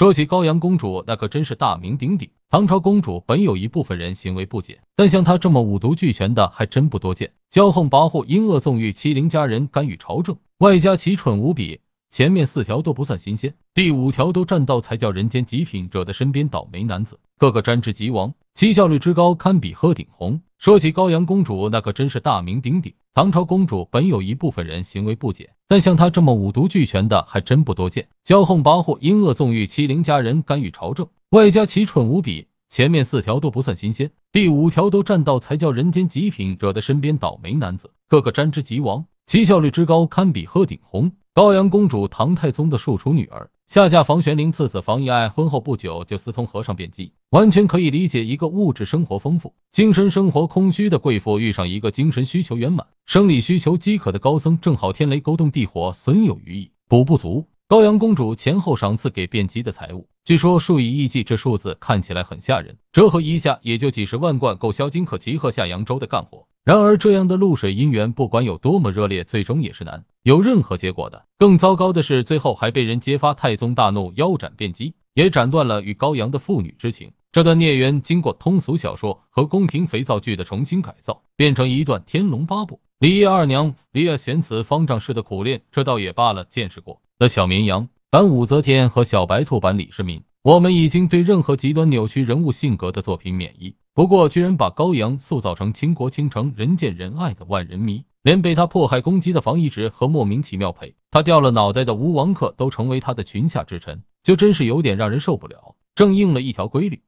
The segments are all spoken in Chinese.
说起高阳公主，那可真是大名鼎鼎。唐朝公主本有一部分人行为不检，但像她这么五毒俱全的还真不多见。骄横跋扈、阴恶纵欲、欺凌家人、干预朝政，外加奇蠢无比。前面四条都不算新鲜，第五条都占到才叫人间极品，惹得身边倒霉男子个个沾之即亡，其效率之高堪比鹤顶红。说起高阳公主，那可真是大名鼎鼎。唐朝公主本有一部分人行为不检，但像她这么五毒俱全的还真不多见。骄横跋扈、阴恶纵欲、欺凌家人、干预朝政，外加奇蠢无比。前面四条都不算新鲜，第五条都占到才叫人间极品，惹得身边倒霉男子个个沾之即亡，其效率之高堪比鹤顶红。高阳公主，唐太宗的庶出女儿，下嫁房玄龄，次子房遗爱。婚后不久就私通和尚辩机，完全可以理解一个物质生活丰富、精神生活空虚的贵妇遇上一个精神需求圆满、生理需求饥渴的高僧，正好天雷勾动地火，损有余益，补不足。高阳公主前后赏赐给辩机的财物，据说数以亿计，这数字看起来很吓人，折合一下也就几十万贯，够萧金可齐和下扬州的干活。然而，这样的露水姻缘，不管有多么热烈，最终也是难有任何结果的。更糟糕的是，最后还被人揭发，太宗大怒，腰斩辩机，也斩断了与高阳的父女之情。这段孽缘，经过通俗小说和宫廷肥皂剧的重新改造，变成一段《天龙八部》李叶二娘、李叶贤子方丈式的苦恋，这倒也罢了。见识过。的小绵羊版武则天和小白兔版李世民，我们已经对任何极端扭曲人物性格的作品免疫。不过，居然把高阳塑造成倾国倾城、人见人爱的万人迷，连被他迫害攻击的房遗直和莫名其妙陪他掉了脑袋的吴王克都成为他的裙下之臣，就真是有点让人受不了。正应了一条规律。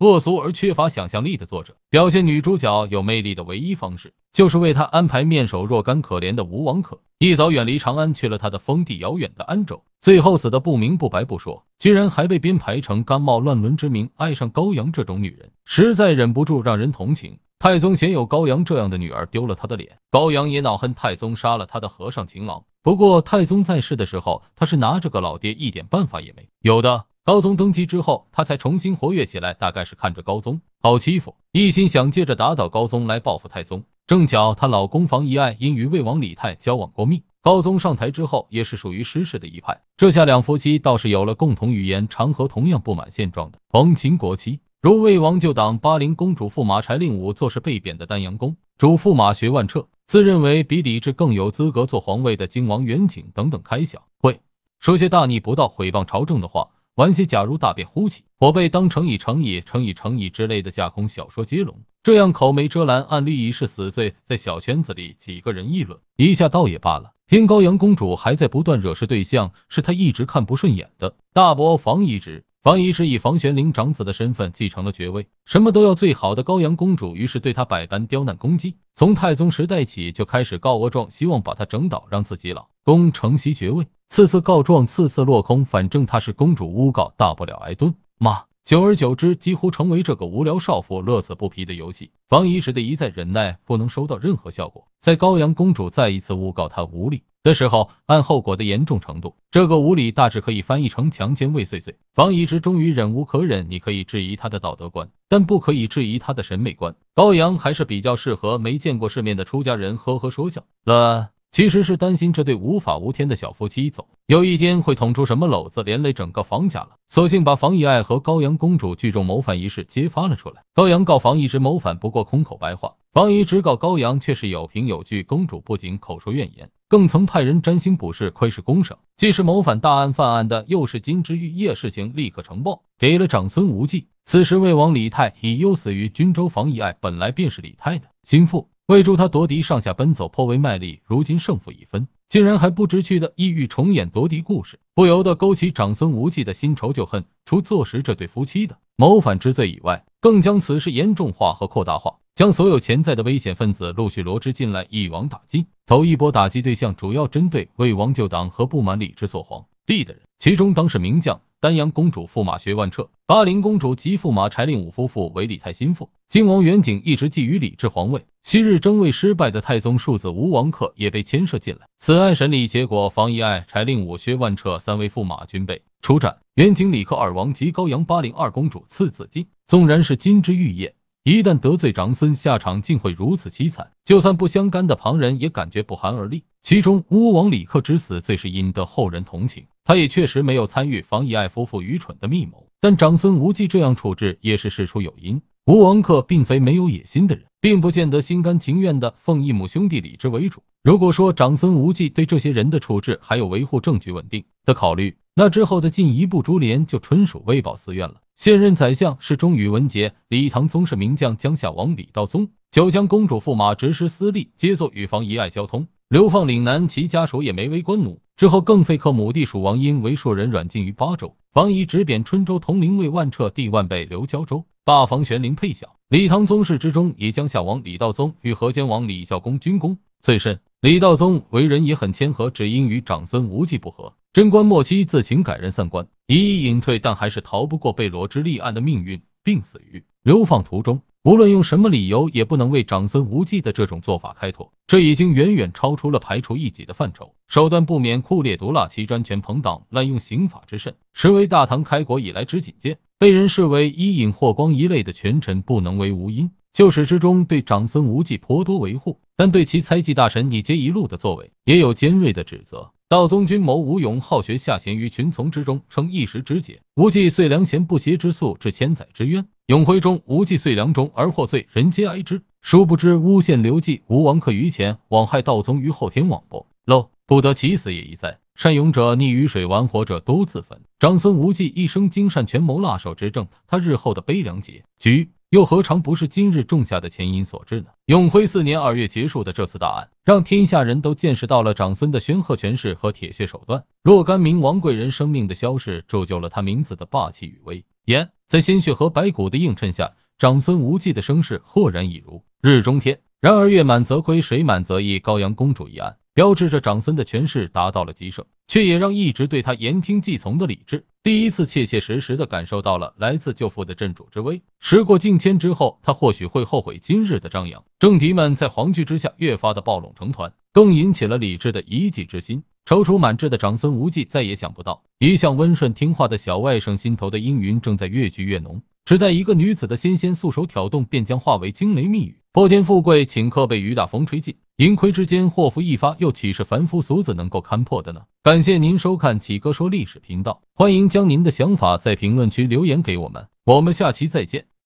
恶俗而缺乏想象力的作者，表现女主角有魅力的唯一方式，就是为她安排面首若干可怜的吴王可，一早远离长安，去了他的封地遥远的安州，最后死的不明不白不说，居然还被编排成甘冒乱伦之名爱上高阳这种女人，实在忍不住让人同情。太宗嫌有高阳这样的女儿丢了他的脸，高阳也恼恨太宗杀了他的和尚秦王。不过太宗在世的时候，他是拿着个老爹一点办法也没有的。高宗登基之后，他才重新活跃起来，大概是看着高宗。好欺负，一心想借着打倒高宗来报复太宗。正巧她老公房遗爱因与魏王李泰交往过密，高宗上台之后也是属于失势的一派，这下两夫妻倒是有了共同语言，常和同样不满现状的皇亲国戚，如魏王旧党巴陵公主驸马柴令武，做事被贬的丹阳公。主驸马薛万彻，自认为比李治更有资格做皇位的京王元景等等，开小会说些大逆不道、毁谤朝政的话。玩些假如大便呼气，我被当成以成以成以成以之类的架空小说接龙，这样口没遮拦，按律仪式死罪，在小圈子里几个人议论一下倒也罢了。偏高阳公主还在不断惹事对象，是她一直看不顺眼的大伯房遗直。房遗直以房玄龄长子的身份继承了爵位，什么都要最好的高阳公主，于是对他百般刁难攻击。从太宗时代起就开始告恶状，希望把他整倒，让自己老公承袭爵位。次次告状，次次落空，反正他是公主诬告，大不了挨顿骂。久而久之，几乎成为这个无聊少妇乐此不疲的游戏。房遗直的一再忍耐，不能收到任何效果。在高阳公主再一次诬告他无礼。的时候，按后果的严重程度，这个无理大致可以翻译成强奸未遂罪。房遗之终于忍无可忍，你可以质疑他的道德观，但不可以质疑他的审美观。高阳还是比较适合没见过世面的出家人呵呵说笑了。其实是担心这对无法无天的小夫妻走有一天会捅出什么篓子，连累整个房家了。索性把房遗爱和高阳公主聚众谋反一事揭发了出来。高阳告房遗直谋反不过空口白话，房遗之告高阳却是有凭有据。公主不仅口出怨言，更曾派人占星卜筮，窥视公省。既是谋反大案犯案的，又是金枝玉叶，事情立刻呈报给了长孙无忌。此时魏王李泰已忧死于军州，房遗爱本来便是李泰的心腹。为助他夺嫡，上下奔走，颇为卖力。如今胜负已分，竟然还不知趣的意欲重演夺嫡故事，不由得勾起长孙无忌的新仇旧恨。除坐实这对夫妻的谋反之罪以外，更将此事严重化和扩大化，将所有潜在的危险分子陆续罗织进来，一网打尽。头一波打击对象主要针对魏王旧党和不满李治做皇帝的人，其中当时名将。丹阳公主驸马薛万彻，巴陵公主及驸马柴令武夫妇为李泰心腹。靖王元景一直觊觎李治皇位。昔日争位失败的太宗庶子吴王恪也被牵涉进来。此案审理结果，房遗爱、柴令武、薛万彻三位驸马均被处斩。元景、李克二王及高阳巴陵二公主次自尽。纵然是金枝玉叶，一旦得罪长孙，下场竟会如此凄惨。就算不相干的旁人也感觉不寒而栗。其中，吴王李克之死最是引得后人同情。他也确实没有参与房以爱夫妇愚蠢的密谋，但长孙无忌这样处置也是事出有因。吴王克并非没有野心的人，并不见得心甘情愿的奉异母兄弟李治为主。如果说长孙无忌对这些人的处置还有维护政局稳定的考虑，那之后的进一步株连就纯属为保私怨了。现任宰相是忠宇文杰，李唐宗室名将江夏王李道宗，九江公主驸马执师司隶，皆作与房遗爱交通，流放岭南，其家属也没为官奴。之后更废克母弟蜀王因为庶人软禁于巴州，房遗直贬春州统领尉万彻，帝万倍刘交州。罢房玄龄配享，李唐宗室之中，以江夏王李道宗与河间王李孝公军功最甚。李道宗为人也很谦和，只因与长孙无忌不和，贞观末期自请改任散官，一一隐退，但还是逃不过被罗织立案的命运，病死于流放途中。无论用什么理由，也不能为长孙无忌的这种做法开脱，这已经远远超出了排除异己的范畴，手段不免酷烈毒辣，其专权朋党，滥用刑法之甚，实为大唐开国以来之仅见。被人视为伊尹、霍光一类的权臣，不能为无因。就史之中对长孙无忌颇多维护，但对其猜忌大臣李接一路的作为，也有尖锐的指责。道宗君谋吴勇好学下贤于群从之中，称一时之解。无忌遂良贤不协之素，致千载之冤。永徽中，无忌遂良忠而获罪，人皆哀之。殊不知诬陷刘季、吴王克于前，枉害道宗于后，天网不漏，不得其死也已哉。善勇者溺于水，玩火者多自焚。长孙无忌一生精善权谋，辣手执政，他日后的悲凉结局。又何尝不是今日种下的前因所致呢？永徽四年二月结束的这次大案，让天下人都见识到了长孙的煊赫权势和铁血手段。若干名王贵人生命的消逝，铸就了他名字的霸气与威严。在鲜血和白骨的映衬下，长孙无忌的声势豁然已如日中天。然而月满则亏，水满则溢。高阳公主一案。标志着长孙的权势达到了极盛，却也让一直对他言听计从的李治第一次切切实实的感受到了来自舅父的镇主之威。时过境迁之后，他或许会后悔今日的张扬。政敌们在皇惧之下越发的暴拢成团，更引起了李治的一计之心。踌躇满志的长孙无忌再也想不到，一向温顺听话的小外甥心头的阴云正在越聚越浓。只待一个女子的纤纤素手挑动，便将化为惊雷密雨。破天富贵，顷刻被雨打风吹尽。盈亏之间，祸福一发，又岂是凡夫俗子能够看破的呢？感谢您收看启哥说历史频道，欢迎将您的想法在评论区留言给我们，我们下期再见。